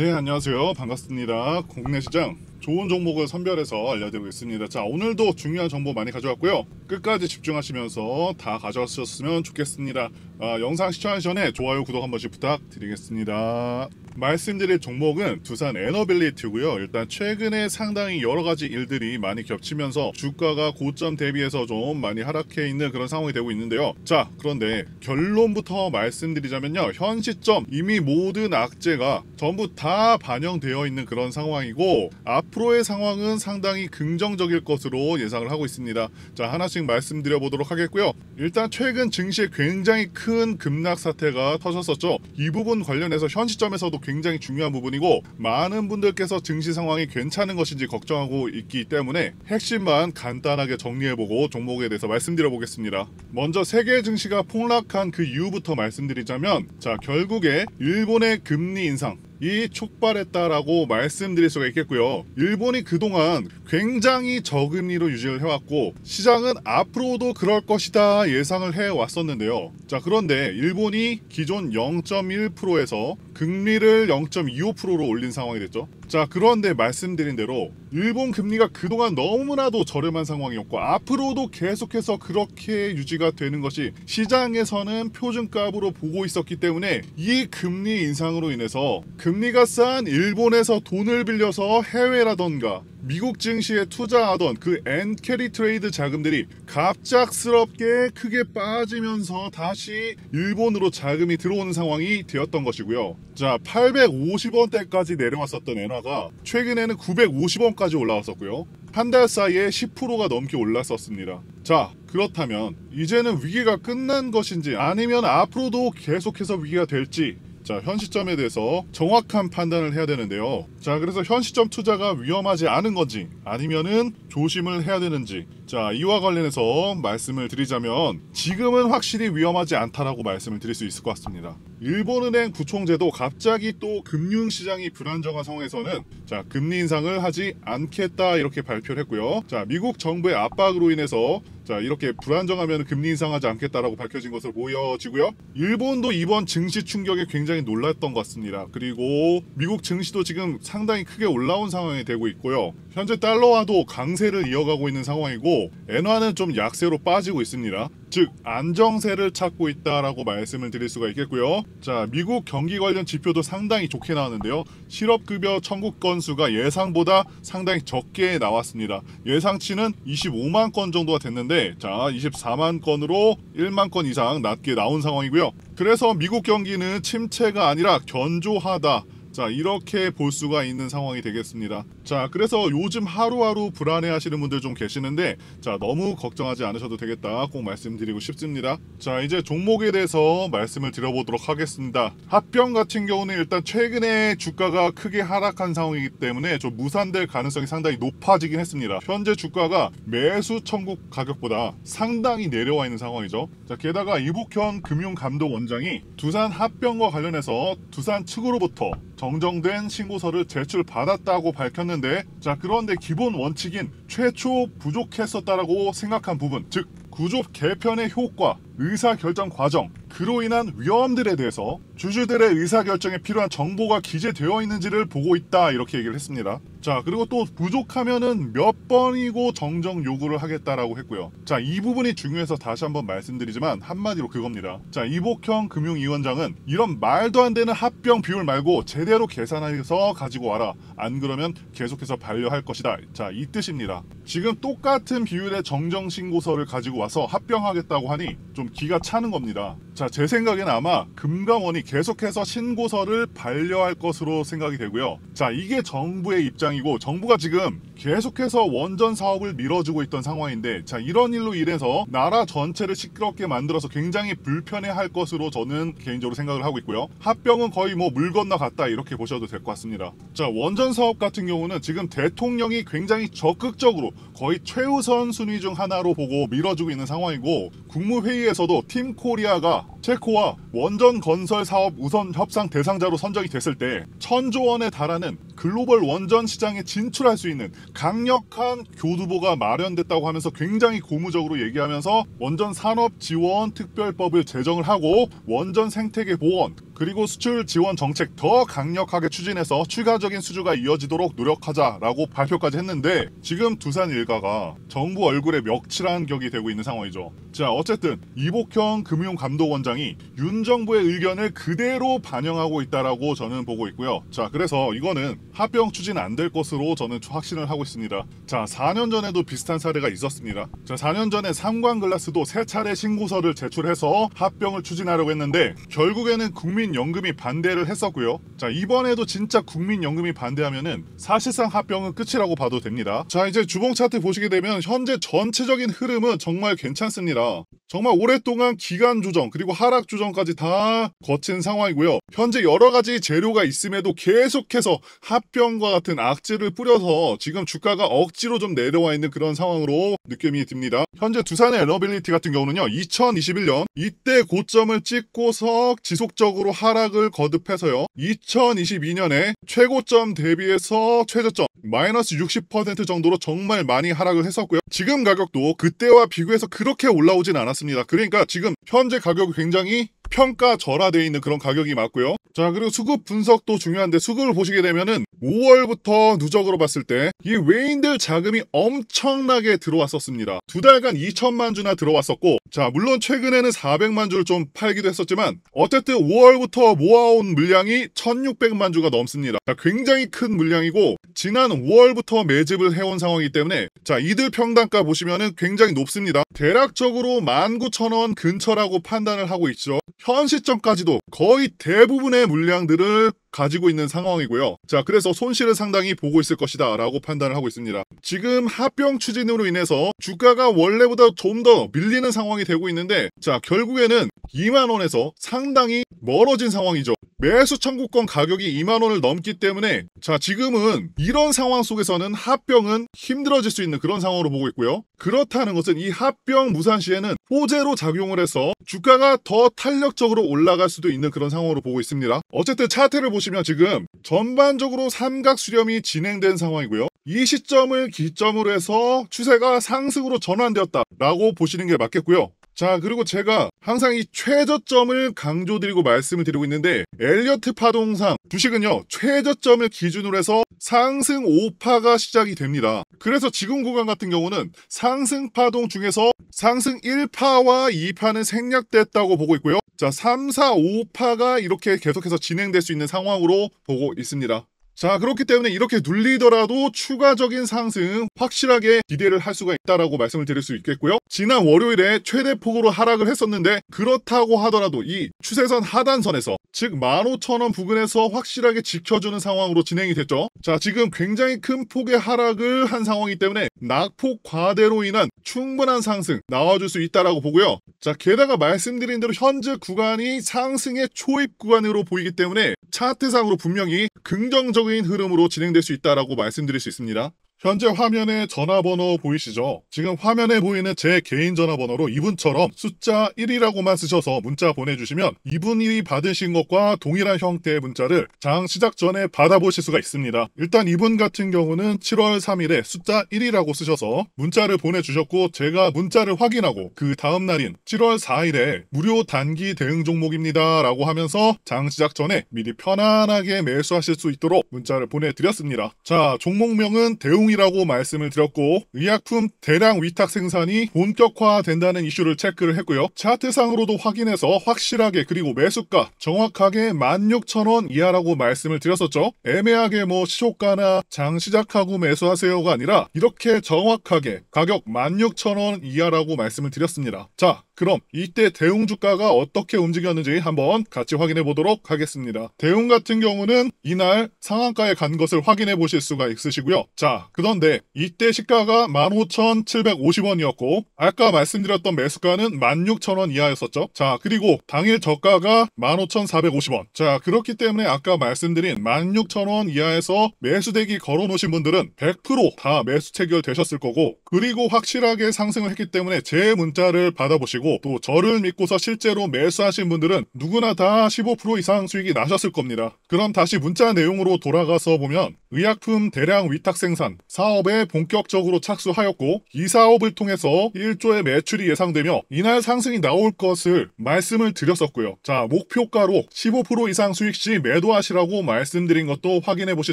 네 안녕하세요. 반갑습니다. 국내 시장 좋은 종목을 선별해서 알려드리고 있습니다. 자 오늘도 중요한 정보 많이 가져왔고요. 끝까지 집중하시면서 다 가져가셨으면 좋겠습니다. 아, 영상 시청하기 전에 좋아요 구독 한 번씩 부탁드리겠습니다. 말씀드릴 종목은 두산 에너빌리티고요. 일단 최근에 상당히 여러 가지 일들이 많이 겹치면서 주가가 고점 대비해서 좀 많이 하락해 있는 그런 상황이 되고 있는데요. 자 그런데 결론부터 말씀드리자면요. 현 시점 이미 모든 악재가 전부 다 반영되어 있는 그런 상황이고 앞 으로의 상황은 상당히 긍정적일 것으로 예상을 하고 있습니다. 자 하나씩 말씀드려 보도록 하겠고요. 일단 최근 증시에 굉장히 큰 급락 사태가 터졌었죠. 이 부분 관련해서 현 시점에서도 굉장히 중요한 부분이고 많은 분들께서 증시 상황이 괜찮은 것인지 걱정하고 있기 때문에 핵심만 간단하게 정리해보고 종목에 대해서 말씀드려 보겠습니다. 먼저 세계 증시가 폭락한 그 이유부터 말씀드리자면 자 결국에 일본의 금리 인상 이 촉발했다라고 말씀드릴 수가 있겠고요. 일본이 그동안 굉장히 저금리로 유지를 해왔고 시장은 앞으로도 그럴 것이다 예상을 해왔었는데요. 자 그런데 일본이 기존 0.1%에서 금리를 0.25%로 올린 상황이 됐죠. 자 그런데 말씀드린 대로 일본 금리가 그동안 너무나도 저렴한 상황이었고 앞으로도 계속해서 그렇게 유지가 되는 것이 시장에서는 표준값으로 보고 있었기 때문에 이 금리 인상으로 인해서 금리가 싼 일본에서 돈을 빌려서 해외라던가 미국 증시에 투자하던 그 엔carry trade 자금들이 갑작스럽게 크게 빠지면서 다시 일본으로 자금이 들어오는 상황이 되었던 것이고요. 자, 850원대까지 내려왔었던 엔화가 최근에는 950원까지 올라왔었고요. 한 달 사이에 10%가 넘게 올랐었습니다. 자, 그렇다면 이제는 위기가 끝난 것인지 아니면 앞으로도 계속해서 위기가 될지 자, 현 시점에 대해서 정확한 판단을 해야 되는데요. 자, 그래서 현 시점 투자가 위험하지 않은 건지 아니면은 조심을 해야 되는지 자, 이와 관련해서 말씀을 드리자면 지금은 확실히 위험하지 않다라고 말씀을 드릴 수 있을 것 같습니다. 일본은행 구총재도 갑자기 또 금융시장이 불안정한 상황에서는 자, 금리 인상을 하지 않겠다 이렇게 발표를 했고요. 자, 미국 정부의 압박으로 인해서 자 이렇게 불안정하면 금리 인상하지 않겠다라고 밝혀진 것으로 보여지고요. 일본도 이번 증시 충격에 굉장히 놀랐던 것 같습니다. 그리고 미국 증시도 지금 상당히 크게 올라온 상황이 되고 있고요. 현재 달러화도 강세를 이어가고 있는 상황이고 엔화는 좀 약세로 빠지고 있습니다. 즉 안정세를 찾고 있다라고 말씀을 드릴 수가 있겠고요. 자 미국 경기 관련 지표도 상당히 좋게 나왔는데요. 실업급여 청구 건수가 예상보다 상당히 적게 나왔습니다. 예상치는 25만 건 정도가 됐는데 자 24만 건으로 1만 건 이상 낮게 나온 상황이고요. 그래서 미국 경기는 침체가 아니라 견조하다. 자 이렇게 볼 수가 있는 상황이 되겠습니다 자 그래서 요즘 하루하루 불안해 하시는 분들 좀 계시는데 자 너무 걱정하지 않으셔도 되겠다. 꼭 말씀드리고 싶습니다. 자 이제 종목에 대해서 말씀을 드려보도록 하겠습니다. 합병 같은 경우는 일단 최근에 주가가 크게 하락한 상황이기 때문에 좀 무산될 가능성이 상당히 높아지긴 했습니다. 현재 주가가 매수 청구 가격보다 상당히 내려와 있는 상황이죠. 자 게다가 이복현 금융감독원장이 두산 합병과 관련해서 두산 측으로부터 정정된 신고서를 제출받았다고 밝혔는데 자 그런데 기본 원칙인 최초 부족했었다라고 생각한 부분 즉 구조 개편의 효과, 의사결정 과정, 그로 인한 위험들에 대해서 주주들의 의사결정에 필요한 정보가 기재되어 있는지를 보고 있다 이렇게 얘기를 했습니다. 자 그리고 또 부족하면은 몇 번이고 정정 요구를 하겠다라고 했고요. 자 이 부분이 중요해서 다시 한번 말씀드리지만 한마디로 그겁니다. 자 이복형 금융위원장은 이런 말도 안 되는 합병 비율 말고 제대로 계산해서 가지고 와라. 안 그러면 계속해서 반려할 것이다. 자 이 뜻입니다. 지금 똑같은 비율의 정정 신고서를 가지고 와서 합병하겠다고 하니 좀 기가 차는 겁니다. 자, 제 생각에는 아마 금감원이 계속해서 신고서를 반려할 것으로 생각이 되고요. 자, 이게 정부의 입장이고 정부가 지금 계속해서 원전 사업을 밀어주고 있던 상황인데 자, 이런 일로 인해서 나라 전체를 시끄럽게 만들어서 굉장히 불편해할 것으로 저는 개인적으로 생각을 하고 있고요. 합병은 거의 뭐 물 건너 갔다 이렇게 보셔도 될 것 같습니다. 자, 원전 사업 같은 경우는 지금 대통령이 굉장히 적극적으로 거의 최우선 순위 중 하나로 보고 밀어주고 있는 상황이고 국무회의에서도 팀 코리아가 체코와 원전 건설 사업 우선 협상 대상자로 선정이 됐을 때 천조 원에 달하는 글로벌 원전 시장에 진출할 수 있는 강력한 교두보가 마련됐다고 하면서 굉장히 고무적으로 얘기하면서 원전 산업 지원 특별법을 제정을 하고 원전 생태계 보원 그리고 수출 지원 정책 더 강력하게 추진해서 추가적인 수주가 이어지도록 노력하자라고 발표까지 했는데 지금 두산 일가가 정부 얼굴에 멱칠한 격이 되고 있는 상황이죠. 자 어쨌든 이복형 금융감독원장이 윤 정부의 의견을 그대로 반영하고 있다라고 저는 보고 있고요. 자 그래서 이거는 합병 추진 안 될 것으로 저는 확신을 하고 있습니다. 자 4년 전에도 비슷한 사례가 있었습니다. 자 4년 전에 삼광글라스도 세 차례 신고서를 제출해서 합병을 추진하려고 했는데 결국에는 국민 국민연금이 반대를 했었고요. 자 이번에도 진짜 국민연금이 반대하면은 사실상 합병은 끝이라고 봐도 됩니다. 자 이제 주봉 차트 보시게 되면 현재 전체적인 흐름은 정말 괜찮습니다. 정말 오랫동안 기간 조정 그리고 하락 조정까지 다 거친 상황이고요. 현재 여러 가지 재료가 있음에도 계속해서 합병과 같은 악재를 뿌려서 지금 주가가 억지로 좀 내려와 있는 그런 상황으로 느낌이 듭니다. 현재 두산의 에너빌리티 같은 경우는요. 2021년 이때 고점을 찍고서 지속적으로 하락을 거듭해서요. 2022년에 최고점 대비해서 최저점 마이너스 60% 정도로 정말 많이 하락을 했었고요. 지금 가격도 그때와 비교해서 그렇게 올라오진 않았습니다. 그러니까 지금 현재 가격이 굉장히 평가 절하되어 있는 그런 가격이 맞고요. 자 그리고 수급 분석도 중요한데 수급을 보시게 되면은 5월부터 누적으로 봤을 때 이 외인들 자금이 엄청나게 들어왔었습니다. 두 달간 2천만 주나 들어왔었고 자 물론 최근에는 400만 주를 좀 팔기도 했었지만 어쨌든 5월부터 모아온 물량이 1600만 주가 넘습니다. 자, 굉장히 큰 물량이고 지난 5월부터 매집을 해온 상황이기 때문에 자 이들 평단가 보시면은 굉장히 높습니다. 대략적으로 19,000원 근처라고 판단을 하고 있죠. 현 시점까지도 거의 대부분의 물량들을 가지고 있는 상황이고요. 자, 그래서 손실을 상당히 보고 있을 것이다 라고 판단을 하고 있습니다. 지금 합병 추진으로 인해서 주가가 원래보다 좀 더 밀리는 상황이 되고 있는데 자, 결국에는 2만원에서 상당히 멀어진 상황이죠. 매수 청구권 가격이 2만 원을 넘기 때문에 자 지금은 이런 상황 속에서는 합병은 힘들어질 수 있는 그런 상황으로 보고 있고요. 그렇다는 것은 이 합병 무산 시에는 호재로 작용을 해서 주가가 더 탄력적으로 올라갈 수도 있는 그런 상황으로 보고 있습니다. 어쨌든 차트를 보시면 지금 전반적으로 삼각 수렴이 진행된 상황이고요. 이 시점을 기점으로 해서 추세가 상승으로 전환되었다라고 보시는 게 맞겠고요. 자, 그리고 제가 항상 이 최저점을 강조드리고 말씀을 드리고 있는데, 엘리어트 파동상 주식은요, 최저점을 기준으로 해서 상승 5파가 시작이 됩니다. 그래서 지금 구간 같은 경우는 상승 파동 중에서 상승 1파와 2파는 생략됐다고 보고 있고요. 자, 3, 4, 5파가 이렇게 계속해서 진행될 수 있는 상황으로 보고 있습니다. 자 그렇기 때문에 이렇게 눌리더라도 추가적인 상승 확실하게 기대를 할 수가 있다라고 말씀을 드릴 수 있겠고요. 지난 월요일에 최대폭으로 하락을 했었는데 그렇다고 하더라도 이 추세선 하단선에서 즉 15,000원 부근에서 확실하게 지켜주는 상황으로 진행이 됐죠. 자 지금 굉장히 큰 폭의 하락을 한 상황이기 때문에 낙폭 과대로 인한 충분한 상승 나와줄 수 있다라고 보고요. 자 게다가 말씀드린 대로 현재 구간이 상승의 초입 구간으로 보이기 때문에 차트상으로 분명히 긍정적인 흐름으로 진행될 수 있다라고 말씀드릴 수 있습니다. 현재 화면에 전화번호 보이시죠? 지금 화면에 보이는 제 개인 전화번호로 이분처럼 숫자 1이라고만 쓰셔서 문자 보내주시면 이분이 받으신 것과 동일한 형태의 문자를 장 시작 전에 받아보실 수가 있습니다. 일단 이분 같은 경우는 7월 3일에 숫자 1이라고 쓰셔서 문자를 보내주셨고 제가 문자를 확인하고 그 다음 날인 7월 4일에 무료 단기 대응 종목입니다 라고 하면서 장 시작 전에 미리 편안하게 매수하실 수 있도록 문자를 보내드렸습니다. 자 종목명은 대웅 이라고 말씀을 드렸고 의약품 대량 위탁 생산이 본격화된다는 이슈를 체크를 했고요. 차트상으로도 확인해서 확실하게 그리고 매수가 정확하게 16,000원 이하라고 말씀을 드렸었죠. 애매하게 뭐 시초가나 장 시작하고 매수하세요가 아니라 이렇게 정확하게 가격 16,000원 이하라고 말씀을 드렸습니다. 자 그럼 이때 대웅 주가가 어떻게 움직였는지 한번 같이 확인해 보도록 하겠습니다. 대웅 같은 경우는 이날 상한가에 간 것을 확인해 보실 수가 있으시고요. 자, 그런데 이때 시가가 15,750원이었고 아까 말씀드렸던 매수가는 16,000원 이하였었죠. 자, 그리고 당일 저가가 15,450원. 자, 그렇기 때문에 아까 말씀드린 16,000원 이하에서 매수대기 걸어 놓으신 분들은 100%다 매수 체결 되셨을 거고 그리고 확실하게 상승을 했기 때문에 제 문자를 받아보시고 거고 또 저를 믿고서 실제로 매수하신 분들은 누구나 다 15% 이상 수익이 나셨을 겁니다. 그럼 다시 문자 내용으로 돌아가서 보면 의약품 대량 위탁 생산 사업에 본격적으로 착수하였고 이 사업을 통해서 1조의 매출이 예상되며 이날 상승이 나올 것을 말씀을 드렸었고요. 자, 목표가로 15% 이상 수익 시 매도하시라고 말씀드린 것도 확인해 보실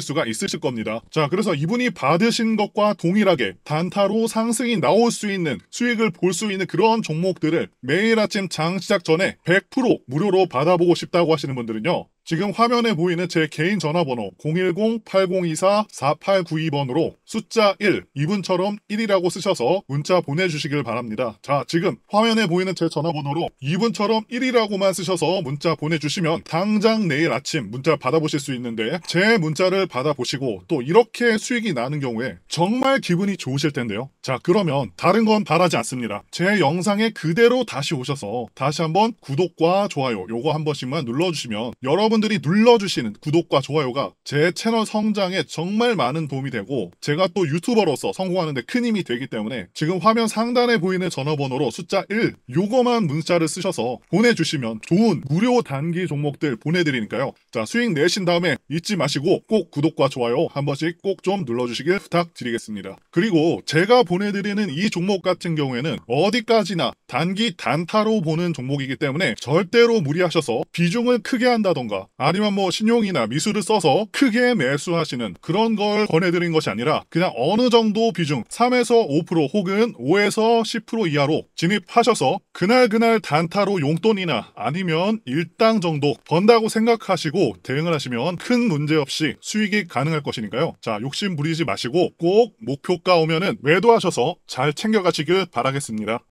수가 있으실 겁니다. 자, 그래서 이분이 받으신 것과 동일하게 단타로 상승이 나올 수 있는 수익을 볼 수 있는 그런 종목들을 매일 아침 장 시작 전에 100% 무료로 받아보고 싶다고 하시는 분들은요. 지금 화면에 보이는 제 개인 전화번호 010-8024-4892번으로 숫자 1, 이분처럼 1이라고 쓰셔서 문자 보내주시길 바랍니다. 자, 지금 화면에 보이는 제 전화번호로 이분처럼 1이라고만 쓰셔서 문자 보내주시면 당장 내일 아침 문자 받아보실 수 있는데 제 문자를 받아보시고 또 이렇게 수익이 나는 경우에 정말 기분이 좋으실 텐데요. 자, 그러면 다른 건 바라지 않습니다. 제 영상에 그대로 다시 오셔서 다시 한번 구독과 좋아요 요거 한 번씩만 눌러주시면 여러분 여러분들이 눌러주시는 구독과 좋아요가 제 채널 성장에 정말 많은 도움이 되고 제가 또 유튜버로서 성공하는데 큰 힘이 되기 때문에 지금 화면 상단에 보이는 전화번호로 숫자 1 요거만 문자를 쓰셔서 보내주시면 좋은 무료 단기 종목들 보내드리니까요. 자 수익 내신 다음에 잊지 마시고 꼭 구독과 좋아요 한 번씩 꼭 좀 눌러주시길 부탁드리겠습니다. 그리고 제가 보내드리는 이 종목 같은 경우에는 어디까지나 단기 단타로 보는 종목이기 때문에 절대로 무리하셔서 비중을 크게 한다던가 아니면 뭐 신용이나 미술을 써서 크게 매수하시는 그런 걸 권해드린 것이 아니라 그냥 어느 정도 비중 3에서 5% 혹은 5에서 10% 이하로 진입하셔서 그날그날 단타로 용돈이나 아니면 일당 정도 번다고 생각하시고 대응을 하시면 큰 문제 없이 수익이 가능할 것이니까요. 자, 욕심 부리지 마시고 꼭 목표가 오면은 매도하셔서 잘 챙겨가시길 바라겠습니다.